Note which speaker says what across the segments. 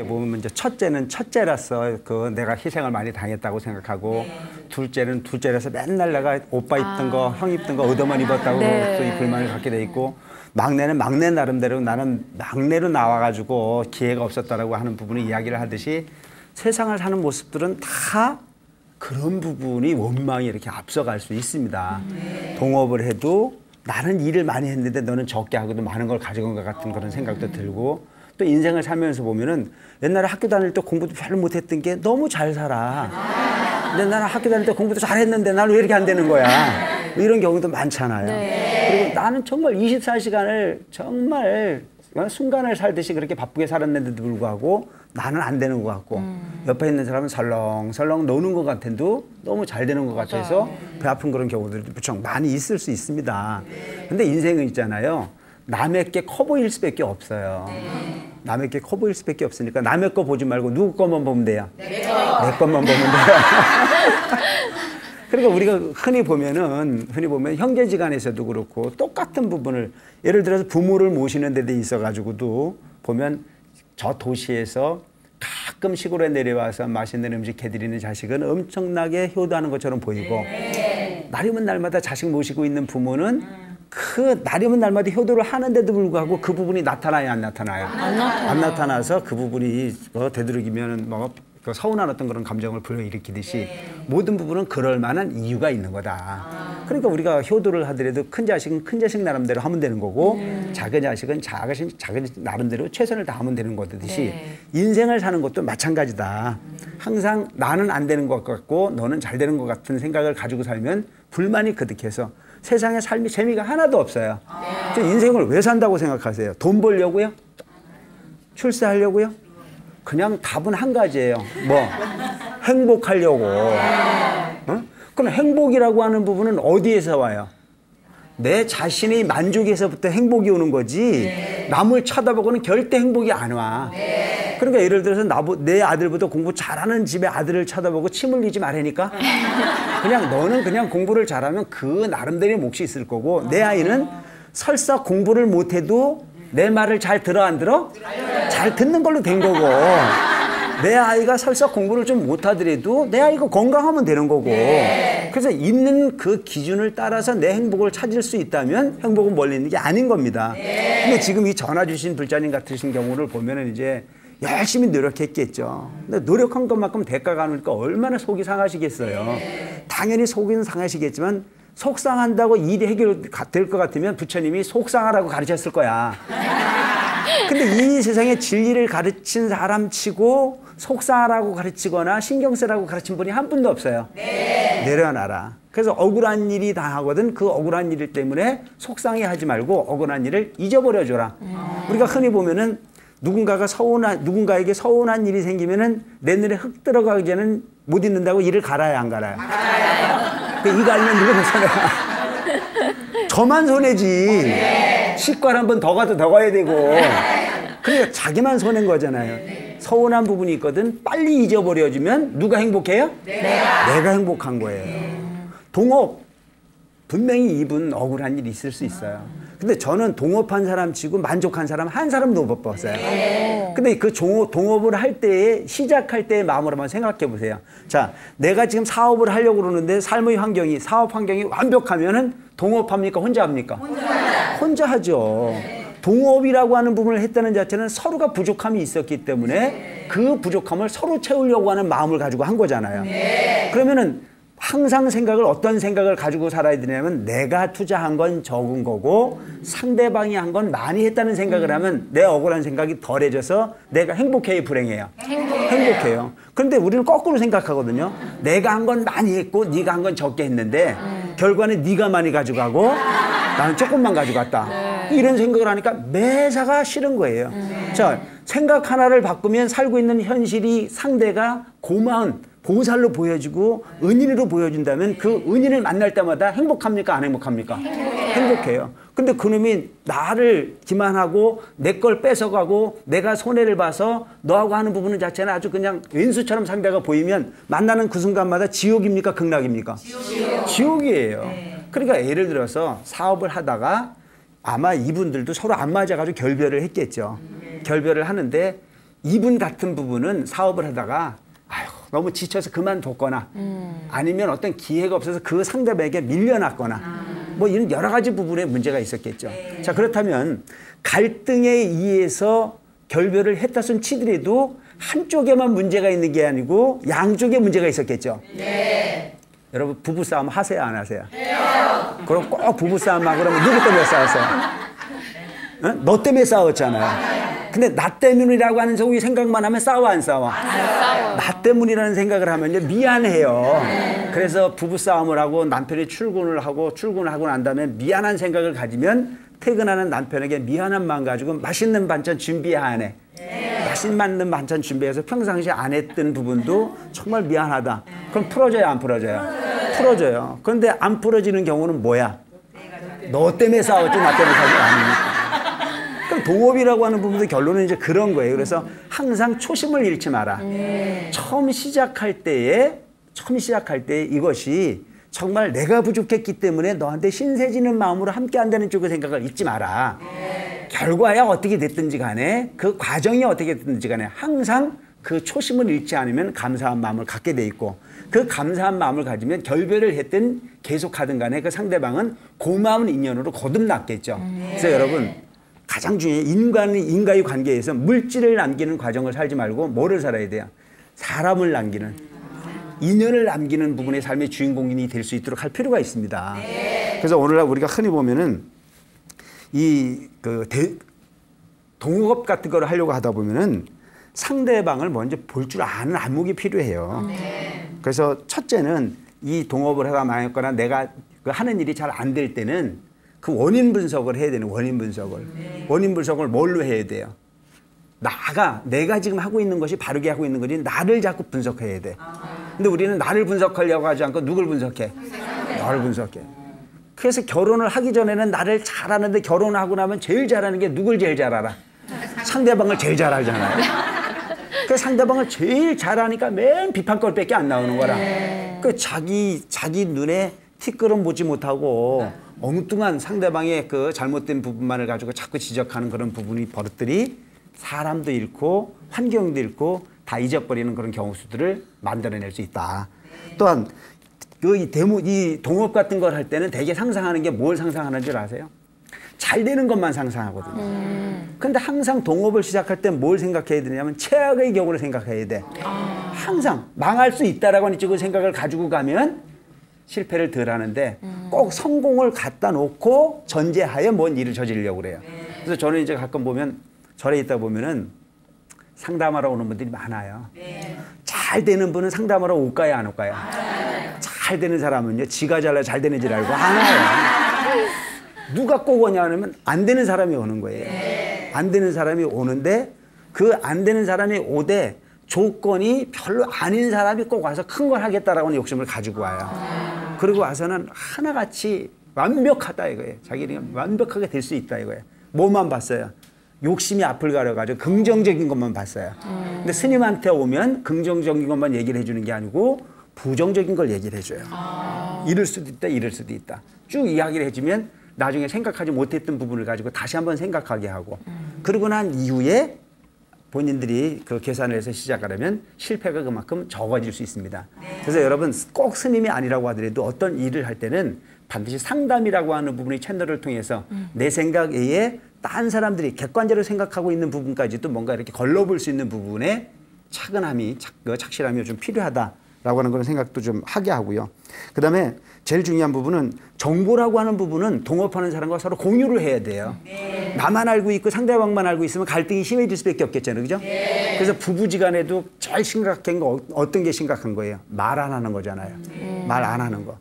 Speaker 1: 어떻게 보면 이제 첫째는 첫째라서 그 내가 희생을 많이 당했다고 생각하고 둘째는 둘째라서 맨날 내가 오빠 입던 거, 형 입던 거 얻어만 입었다고
Speaker 2: 네.
Speaker 1: 또 이 불만을 갖게 돼 있고 막내는 막내 나름대로 나는 막내로 나와가지고 기회가 없었다라고 하는 부분을 이야기를 하듯이 세상을 사는 모습들은 다 그런 부분이 원망이 이렇게 앞서갈 수 있습니다. 동업을 해도 나는 일을 많이 했는데 너는 적게 하고도 많은 걸 가져간 것 같은 그런 생각도 들고 또 인생을 살면서 보면은 옛날에 학교 다닐 때 공부도 별로 못했던 게 너무 잘 살아. 근데 나는 학교 다닐 때 공부도 잘했는데 나는 왜 이렇게 안 되는 거야? 뭐 이런 경우도 많잖아요. 그리고 나는 정말 24시간을 정말 순간을 살듯이 그렇게 바쁘게 살았는데도 불구하고 나는 안 되는 것 같고 옆에 있는 사람은 설렁설렁 노는 것 같은데도 너무 잘 되는 것 같아서 배 아픈 그런 경우들도 무척 많이 있을 수 있습니다. 근데 인생은 있잖아요. 남의 게 커 보일 수밖에 없어요. 남의 게 커 보일 수밖에 없으니까 남의 거 보지 말고 누구 것만 보면 돼요. 내 것만 보면 돼요. 그러니까 우리가 흔히 보면은 흔히 보면 형제지간에서도 그렇고 똑같은 부분을 예를 들어서 부모를 모시는 데도 있어 가지고도 보면 저 도시에서 가끔 시골에 내려와서 맛있는 음식 해드리는 자식은 엄청나게 효도하는 것처럼 보이고 날이면 날마다 자식 모시고 있는 부모는 그 날이면 날마다 효도를 하는데도 불구하고 그 부분이 나타나요 안 나타나요? 안 나타나. 서그 부분이 어, 되도록이면 뭐그 서운한 어떤 그런 감정을 불러일으키듯이 모든 부분은 그럴 만한 이유가 있는 거다. 그러니까 우리가 효도를 하더라도 큰 자식은 큰 자식 나름대로 하면 되는 거고 작은 자식은 작은 작은 나름대로 최선을 다하면 되는 거듯이 인생을 사는 것도 마찬가지다. 항상 나는 안 되는 것 같고 너는 잘 되는 것 같은 생각을 가지고 살면 불만이 그득해서 세상에 삶이 재미가 하나도 없어요. 저 인생을 왜 산다고 생각하세요? 돈 벌려고요? 출세하려고요? 그냥 답은 한 가지예요. 뭐 행복하려고. 어? 그럼 행복이라고 하는 부분은 어디에서 와요? 내 자신의 만족에서부터 행복이 오는 거지 남을 쳐다보고는 절대 행복이 안 와. 그러니까 예를 들어서 나보, 내 아들보다 공부 잘하는 집의 아들을 쳐다보고 침 흘리지 말라니까 그냥 너는 그냥 공부를 잘하면 그 나름대로의 몫이 있을 거고 내 아이는 설사 공부를 못해도 내 말을 잘 들어 안 들어? 잘 듣는 걸로 된 거고 내 아이가 설사 공부를 좀 못하더라도 내 아이가 건강하면 되는 거고 그래서 있는 그 기준을 따라서 내 행복을 찾을 수 있다면 행복은 멀리 있는 게 아닌 겁니다. 근데 지금 이 전화 주신 불자님 같으신 경우를 보면은 이제 열심히 노력했겠죠. 근데 노력한 것만큼 대가가 안 오니까 얼마나 속이 상하시겠어요. 당연히 속은 상하시겠지만 속상한다고 일이 해결될 것 같으면 부처님이 속상하라고 가르쳤을 거야. 근데 이 세상에 진리를 가르친 사람 치고 속상하라고 가르치거나 신경 쓰라고 가르친 분이 한 분도 없어요. 내려놔라. 그래서 억울한 일이 당하거든 그 억울한 일 때문에 속상해 하지 말고 억울한 일을 잊어버려 줘라. 우리가 흔히 보면은 누군가가 서운한 누군가에게 서운한 일이 생기면은 내 눈에 흙 들어가기 전에는 못 잊는다고 일을 갈아야 안 갈아요. 이거 알면 누가 손해야? 저만 손해지. 치과를 한 번 더 가도 더 가야 되고. 그러니까 자기만 손해인 거잖아요. 서운한 부분이 있거든. 빨리 잊어버려주면 누가 행복해요? 내가. 내가 행복한 거예요. 동업. 분명히 이분 억울한 일이 있을 수 있어요. 근데 저는 동업한 사람 치고 만족한 사람 한 사람도 못 봤어요. 근데 그 동업을 할 때에 시작할 때의 마음으로 한번 생각해 보세요. 자, 내가 지금 사업을 하려고 그러는데 삶의 환경이 사업 환경이 완벽하면은 동업합니까? 혼자 합니까? 혼자 하죠. 동업이라고 하는 부분을 했다는 자체는 서로가 부족함이 있었기 때문에 그 부족함을 서로 채우려고 하는 마음을 가지고 한 거잖아요. 그러면은 항상 생각을 어떤 생각을 가지고 살아야 되냐면 내가 투자한 건 적은 거고 상대방이 한 건 많이 했다는 생각을 하면 내 억울한 생각이 덜해져서 내가 행복해요 불행해요? 행복해요. 그런데 우리는 거꾸로 생각하거든요. 내가 한 건 많이 했고 네가 한 건 적게 했는데 결과는 네가 많이 가져가고 나는 조금만 가져갔다. 이런 생각을 하니까 매사가 싫은 거예요. 자 생각 하나를 바꾸면 살고 있는 현실이 상대가 고마운 보살로 보여지고 은인으로 보여준다면 그 은인을 만날 때마다 행복합니까? 안 행복합니까? 행복해요. 근데 그놈이 나를 기만하고 내 걸 뺏어가고 내가 손해를 봐서 너하고 하는 부분 자체는 아주 그냥 왼수처럼 상대가 보이면 만나는 그 순간마다 지옥입니까? 극락입니까? 지옥. 이에요 그러니까 예를 들어서 사업을 하다가 아마 이분들도 서로 안 맞아가지고 결별을 했겠죠. 결별을 하는데 이분 같은 부분은 사업을 하다가 너무 지쳐서 그만뒀거나 음. 아니면 어떤 기회가 없어서 그 상대방에게 밀려났거나 아. 뭐 이런 여러 가지 부분에 문제가 있었겠죠. 네. 자 그렇다면 갈등에 의해서 결별을 했다 손 치더라도 한쪽에만 문제가 있는 게 아니고 양쪽에 문제가 있었겠죠. 네. 여러분 부부싸움 하세요 안 하세요? 해요. 그럼 꼭 부부싸움만 그러면 누구 때문에 싸웠어요? 어? 너 때문에 싸웠잖아요. 근데 나 때문이라고 하는 소위 생각만 하면 싸워 안 싸워? 싸워. 나 때문이라는 생각을 하면 이제 미안해요. 네. 그래서 부부 싸움을 하고 남편이 출근을 하고 출근을 하고 난 다음에 미안한 생각을 가지면 퇴근하는 남편에게 미안한 마음 가지고 맛있는 반찬 준비하네. 네. 맛있는 반찬 준비해서 평상시에 안 했던 부분도 정말 미안하다. 그럼 풀어줘요, 안 풀어줘요? 풀어줘요. 그런데 안 풀어지는 경우는 뭐야? 너 때문에 싸웠지, 나 때문에 싸웠지 동업이라고 하는 부분도 결론은 이제 그런 거예요. 그래서 항상 초심을 잃지 마라. 네. 처음 시작할 때에 처음 시작할 때 이것이 정말 내가 부족했기 때문에 너한테 신세지는 마음으로 함께 한다는 쪽의 생각을 잊지 마라. 네. 결과야 어떻게 됐든지 간에 그 과정이 어떻게 됐든지 간에 항상 그 초심을 잃지 않으면 감사한 마음을 갖게 돼 있고 그 감사한 마음을 가지면 결별을 했든 계속하든 간에 그 상대방은 고마운 인연으로 거듭났겠죠. 네. 그래서 여러분 가장 중요한 인간 인과의 관계에서 물질을 남기는 과정을 살지 말고 뭐를 살아야 돼요? 사람을 남기는 인연을 남기는 부분의 삶의 주인공이 될 수 있도록 할 필요가 있습니다. 그래서 오늘날 우리가 흔히 보면은 이그 동업 같은 거를 하려고 하다 보면은 상대방을 먼저 볼 줄 아는 안목이 필요해요. 그래서 첫째는 이 동업을 하다 망했거나 내가 그 하는 일이 잘 안 될 때는 그 원인 분석을 해야 되는 원인 분석을. 네. 원인 분석을 뭘로 해야 돼요? 나가 내가 지금 하고 있는 것이 바르게 하고 있는 거지 나를 자꾸 분석해야 돼. 근데 우리는 나를 분석하려고 하지 않고 누굴 분석해? 너를 분석해. 그래서 결혼을 하기 전에는 나를 잘하는데 결혼하고 나면 제일 잘하는 게 누굴 제일 잘 알아? 상대방을 제일 잘 알잖아요. 그 상대방을 제일 잘하니까 맨 비판거리밖에 안 나오는 거라. 네. 그 자기 자기 눈에 티끌은 보지 못하고 엉뚱한 상대방의 그 잘못된 부분만을 가지고 자꾸 지적하는 그런 부분이 버릇들이 사람도 잃고 환경도 잃고 다 잊어버리는 그런 경우 수들을 만들어낼 수 있다. 또한 그 대모 이 동업 같은 걸 할 때는 대개 상상하는 게 뭘 상상하는 줄 아세요? 잘 되는 것만 상상하거든요. 음. 근데 항상 동업을 시작할 때 뭘 생각해야 되냐면 최악의 경우를 생각해야 돼. 아. 항상 망할 수 있다라고 하는 쪽의 생각을 가지고 가면 실패를 덜 하는데 음. 꼭 성공을 갖다 놓고 전제하에 뭔 일을 저지르려고 그래요. 그래서 저는 이제 가끔 보면 절에 있다 보면은 상담하러 오는 분들이 많아요. 잘 되는 분은 상담하러 올까요, 안 올까요? 잘 되는 사람은요, 지가 잘나 잘 되는 줄 알고 안 와요. 누가 꼭 오냐 하면 안 되는 사람이 오는 거예요. 안 되는 사람이 오는데 그 안 되는 사람이 오되 조건이 별로 아닌 사람이 꼭 와서 큰 걸 하겠다라고 하는 욕심을 가지고 와요. 그리고 와서는 하나같이 완벽하다 이거예요. 자기가 완벽하게 될 수 있다 이거예요. 뭐만 봤어요? 욕심이 앞을 가려가지고 긍정적인 것만 봤어요. 음. 근데 스님한테 오면 긍정적인 것만 얘기를 해주는 게 아니고 부정적인 걸 얘기를 해줘요. 아. 이럴 수도 있다, 이럴 수도 있다. 쭉 이야기를 해주면 나중에 생각하지 못했던 부분을 가지고 다시 한번 생각하게 하고 음. 그러고 난 이후에 본인들이 그 계산을 해서 시작하려면 실패가 그만큼 적어질 수 있습니다. 네. 그래서 여러분 꼭 스님이 아니라고 하더라도 어떤 일을 할 때는 반드시 상담이라고 하는 부분의 채널을 통해서 음. 내 생각 외에 딴 사람들이 객관적으로 생각하고 있는 부분까지도 뭔가 이렇게 걸러볼 수 있는 부분에 차근함이 착, 그 착실함이 좀 필요하다라고 하는 그런 생각도 좀 하게 하고요. 그 다음에 제일 중요한 부분은 정보라고 하는 부분은 동업하는 사람과 서로 공유를 해야 돼요. 네. 나만 알고 있고 상대방만 알고 있으면 갈등이 심해질 수밖에 없겠잖아요. 그죠? 네. 그래서 부부지간에도 제일 심각한 거 어떤 게 심각한 거예요? 말 안 하는 거잖아요. 네. 말안 하는 거.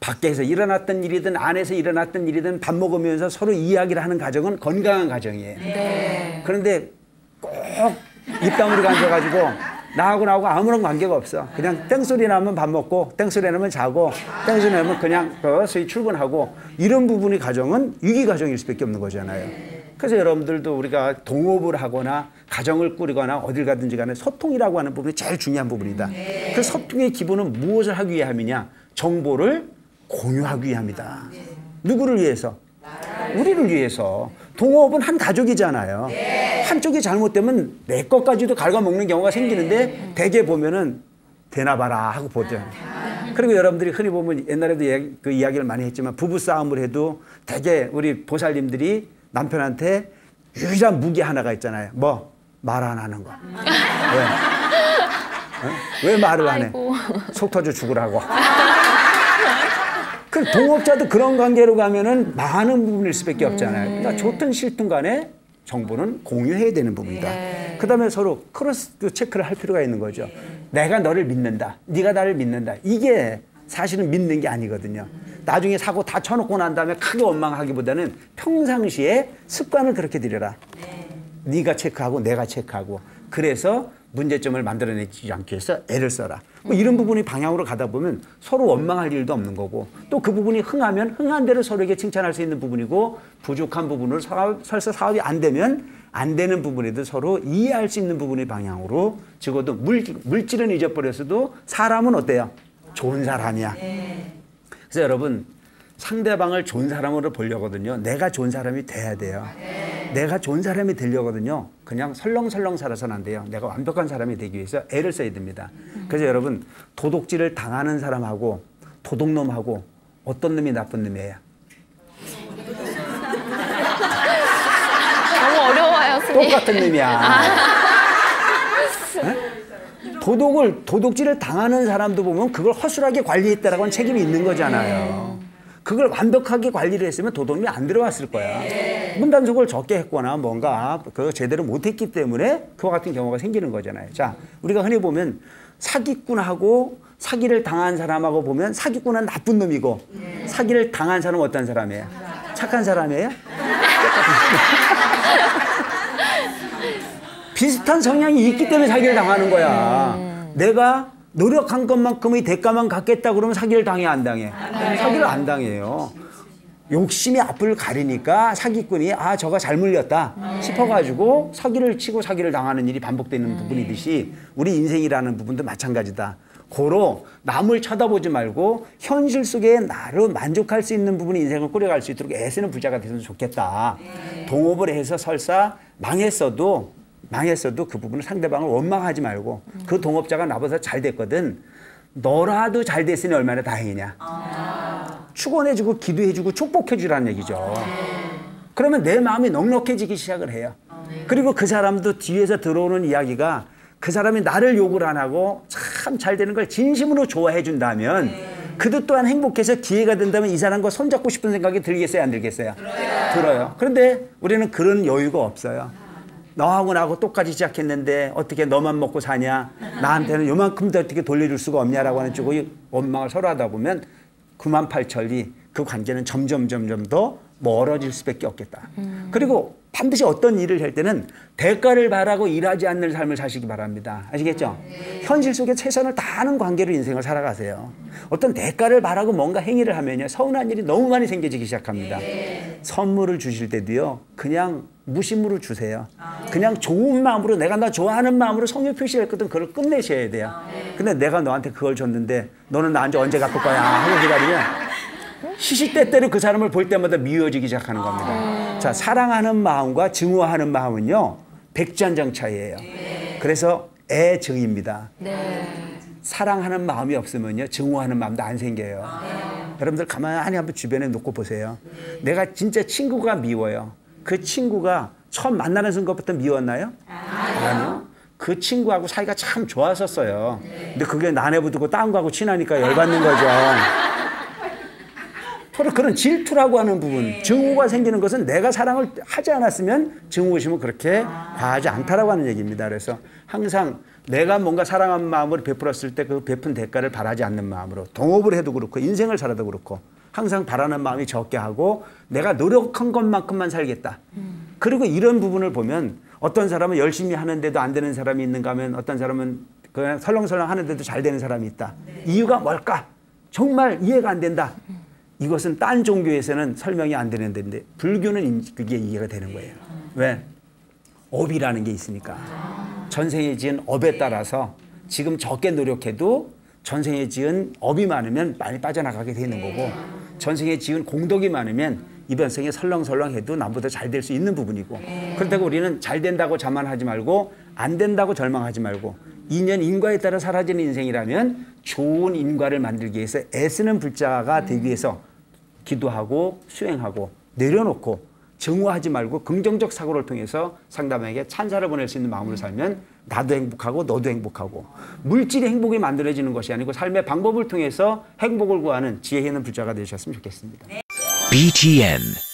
Speaker 1: 밖에서 일어났던 일이든 안에서 일어났던 일이든 밥 먹으면서 서로 이야기를 하는 가정은 건강한 가정이에요. 네. 그런데 꼭 입 다물고 앉아가지고 나하고 나하고 아무런 관계가 없어. 그냥 땡소리 나면 밥 먹고, 땡소리 나면 자고, 땡소리 나면 그냥 그 소위 출근하고, 이런 부분이 가정은 위기 가정일 수밖에 없는 거잖아요. 그래서 여러분들도 우리가 동업을 하거나 가정을 꾸리거나 어딜 가든지 간에 소통이라고 하는 부분이 제일 중요한 부분이다. 그 소통의 기본은 무엇을 하기 위함이냐? 정보를 공유하기 위함이다. 누구를 위해서? 우리를 위해서. 동업은 한 가족이잖아요. 한쪽이 잘못되면 내 것까지도 갉아먹는 경우가 생기는데 대개 보면은 되나 봐라 하고 보죠. 그리고 여러분들이 흔히 보면 옛날에도 그 이야기를 많이 했지만 부부 싸움을 해도 대개 우리 보살님들이 남편한테 유일한 무기 하나가 있잖아요. 뭐? 말 안 하는 거. 왜? 어? 왜 말을 안 해? 속 터져 죽으라고. 그 동업자도 그런 관계로 가면은 많은 부분일 수밖에 없잖아요. 그러니까 좋든 싫든 간에 정보는 공유해야 되는 부분이다. 그다음에 서로 크로스 그 체크를 할 필요가 있는 거죠. 내가 너를 믿는다. 네가 나를 믿는다. 이게 사실은 믿는 게 아니거든요. 나중에 사고 다 쳐놓고 난 다음에 크게 원망하기보다는 평상시에 습관을 그렇게 들여라. 네가 체크하고 내가 체크하고 그래서 문제점을 만들어내지 않기 위해서 애를 써라. 뭐 이런 부분이 방향으로 가다 보면 서로 원망할 일도 없는 거고 또 그 부분이 흥하면 흥한 대로 서로에게 칭찬할 수 있는 부분이고 부족한 부분을 사업, 설사 사업이 안 되면 안 되는 부분에도 서로 이해할 수 있는 부분의 방향으로 적어도 물, 물질은 잊어버렸어도 사람은 어때요? 좋은 사람이야. 그래서 여러분 상대방을 좋은 사람으로 보려거든요. 내가 좋은 사람이 돼야 돼요. 내가 좋은 사람이 되려거든요. 그냥 설렁설렁 살아서는 안 돼요. 내가 완벽한 사람이 되기 위해서 애를 써야 됩니다. 그래서 여러분 도둑질을 당하는 사람하고 도둑놈하고 어떤 놈이 나쁜 놈이에요?
Speaker 2: 너무 어려워요, 스님.
Speaker 1: 똑같은 놈이야. 에? 도둑을 도둑질을 당하는 사람도 보면 그걸 허술하게 관리했다라고 하는 책임이 있는 거잖아요. 그걸 완벽하게 관리를 했으면 도둑이 안 들어왔을 거야. 문단속을 적게 했거나 뭔가 그 제대로 못했기 때문에 그와 같은 경우가 생기는 거잖아요. 자, 우리가 흔히 보면 사기꾼하고 사기를 당한 사람하고 보면 사기꾼은 나쁜 놈이고 사기를 당한 사람은 어떤 사람이에요? 착한 사람이에요? 비슷한 성향이 있기 때문에 사기를 당하는 거야. 내가 노력한 것만큼의 대가만 갖겠다 그러면 사기를 당해 안 당해? 사기를 안 당해요. 욕심이 앞을 가리니까 사기꾼이 아 저가 잘 물렸다 싶어가지고 사기를 치고 사기를 당하는 일이 반복되는 부분이듯이 우리 인생이라는 부분도 마찬가지다. 고로 남을 쳐다보지 말고 현실 속에 나로 만족할 수 있는 부분이 인생을 꾸려갈 수 있도록 애쓰는 부자가 됐으면 좋겠다. 동업을 해서 설사 망했어도 망했어도 그 부분을 상대방을 원망하지 말고 그 동업자가 나보다 잘 됐거든. 너라도 잘 됐으니 얼마나 다행이냐. 축원해주고 기도해주고 축복해주라는 얘기죠. 그러면 내 마음이 넉넉해지기 시작을 해요. 그리고 그 사람도 뒤에서 들어오는 이야기가 그 사람이 나를 욕을 안 하고 참 잘 되는 걸 진심으로 좋아해 준다면 그도 또한 행복해서 기회가 된다면 이 사람과 손잡고 싶은 생각이 들겠어요, 안 들겠어요? 들어요. 그런데 우리는 그런 여유가 없어요. 너하고 나하고 똑같이 시작했는데 어떻게 너만 먹고 사냐? 나한테는 요만큼도 어떻게 돌려줄 수가 없냐라고 하는 쪽의 원망을 서로 하다 보면 구만팔천리 그 관계는 점점 점점 더 멀어질 수밖에 없겠다. 그리고 반드시 어떤 일을 할 때는 대가를 바라고 일하지 않는 삶을 사시기 바랍니다. 아시겠죠? 현실 속에 최선을 다하는 관계로 인생을 살아가세요. 어떤 대가를 바라고 뭔가 행위를 하면요 서운한 일이 너무 많이 생겨지기 시작합니다. 선물을 주실 때도요 그냥 무심으로 주세요. 그냥 좋은 마음으로 내가 나 좋아하는 마음으로 성의 표시했거든 그걸 끝내셔야 돼요. 근데 내가 너한테 그걸 줬는데 너는 나한테 언제 갚을 거야 하고 기다리면 시시때때로 그 사람을 볼 때마다 미워지기 시작하는 겁니다. 자, 사랑하는 마음과 증오하는 마음은요, 백전장 차이예요. 그래서 애증입니다. 사랑하는 마음이 없으면요, 증오하는 마음도 안 생겨요. 여러분들 가만히 한번 주변에 놓고 보세요. 내가 진짜 친구가 미워요. 그 친구가 처음 만나는 순간부터 미웠나요? 아니요. 그 친구하고 사이가 참 좋았었어요. 근데 그게 난해 붙고 딴 거하고 친하니까 열받는 거죠. 서로 그런 질투라고 하는 부분, 증오가 생기는 것은 내가 사랑을 하지 않았으면 증오심은 그렇게 과하지 않다라고 하는 얘기입니다. 그래서 항상 내가 뭔가 사랑한 마음으로 베풀었을 때 그 베푼 대가를 바라지 않는 마음으로 동업을 해도 그렇고 인생을 살아도 그렇고 항상 바라는 마음이 적게 하고 내가 노력한 것만큼만 살겠다. 그리고 이런 부분을 보면 어떤 사람은 열심히 하는데도 안 되는 사람이 있는가 하면 어떤 사람은 그냥 설렁설렁 하는데도 잘 되는 사람이 있다. 이유가 뭘까? 정말 이해가 안 된다. 이것은 딴 종교에서는 설명이 안 되는데 불교는 그게 이해가 되는 거예요. 왜? 업이라는 게 있으니까. 전생에 지은 업에 따라서 지금 적게 노력해도 전생에 지은 업이 많으면 많이 빠져나가게 되는 거고 전생에 지은 공덕이 많으면 이변성이 설렁설렁해도 남보다 잘 될 수 있는 부분이고 그렇다고 우리는 잘 된다고 자만하지 말고 안 된다고 절망하지 말고 인연 인과에 따라 사라지는 인생이라면 좋은 인과를 만들기 위해서 애쓰는 불자가 되기 위해서 기도하고 수행하고 내려놓고 정오하지 말고 긍정적 사고를 통해서 상대방에게 찬사를 보낼 수 있는 마음으로 살면 나도 행복하고 너도 행복하고 물질이 행복이 만들어지는 것이 아니고 삶의 방법을 통해서 행복을 구하는 지혜 있는 불자가 되셨으면 좋겠습니다.
Speaker 2: BTN